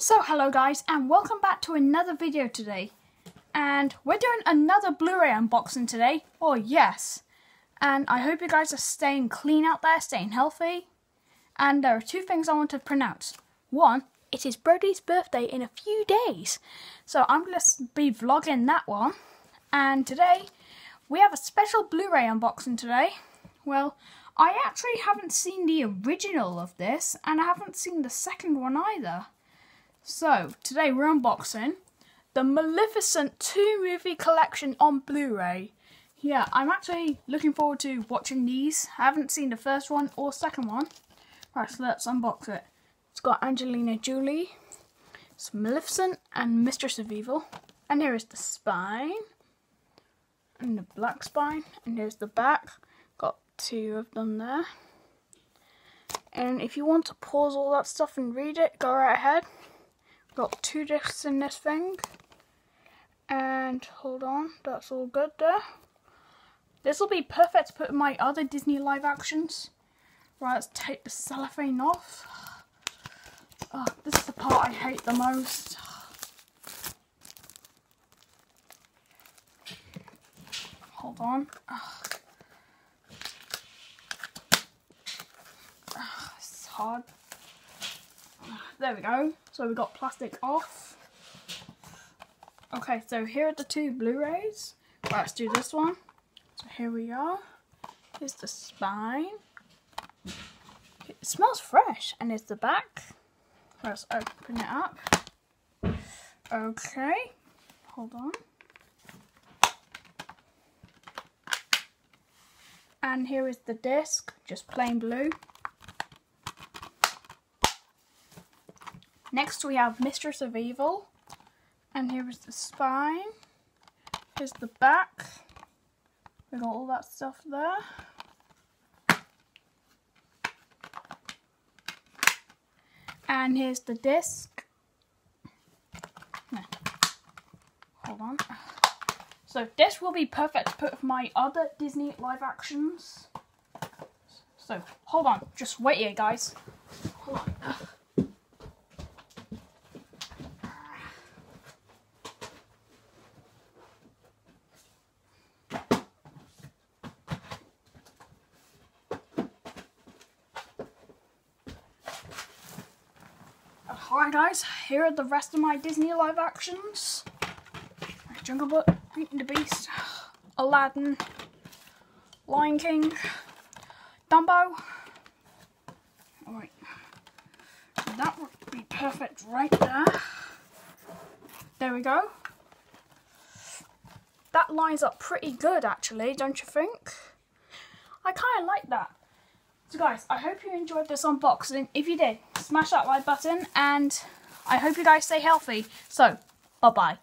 So hello guys and welcome back to another video today. And we're doing another Blu-ray unboxing today. Oh yes. And I hope you guys are staying clean out there, staying healthy. And there are two things I want to pronounce. One, it is Brody's birthday in a few days. So I'm going to be vlogging that one. And today we have a special Blu-ray unboxing today. Well, I actually haven't seen the original of this and I haven't seen the second one either. So, today we're unboxing the Maleficent 2 movie collection on Blu-ray. Yeah, I'm actually looking forward to watching these. I haven't seen the first one or second one. Right, so let's unbox it. It's got Angelina Jolie, it's Maleficent and Mistress of Evil. And here is the spine. And the black spine. And here's the back. Got two of them there. And if you want to pause all that stuff and read it, go right ahead. Got two discs in this thing. And hold on, that's all good there. This will be perfect to put in my other Disney live actions. Right, let's take the cellophane off. Oh, this is the part I hate the most. Hold on. Oh. Oh, it's hard. There we go. So we got plastic off. Okay, so here are the two Blu-rays. Let's do this one. So here we are. Here's the spine. It smells fresh. And here's the back. Let's open it up. Okay. Hold on. And here is the disc, just plain blue. Next we have Mistress of Evil. And here is the spine. Here's the back. We got all that stuff there. And here's the disc. No. Hold on. So this will be perfect to put with my other Disney live actions. So hold on, just wait here guys. Hold on. Alright guys, here are the rest of my Disney live actions. Jungle Book, Beauty the Beast, Aladdin, Lion King, Dumbo. Alright, that would be perfect right there. There we go. That lines up pretty good actually, don't you think? I kind of like that. So guys, I hope you enjoyed this unboxing. If you did, smash that like button and I hope you guys stay healthy. So, bye-bye.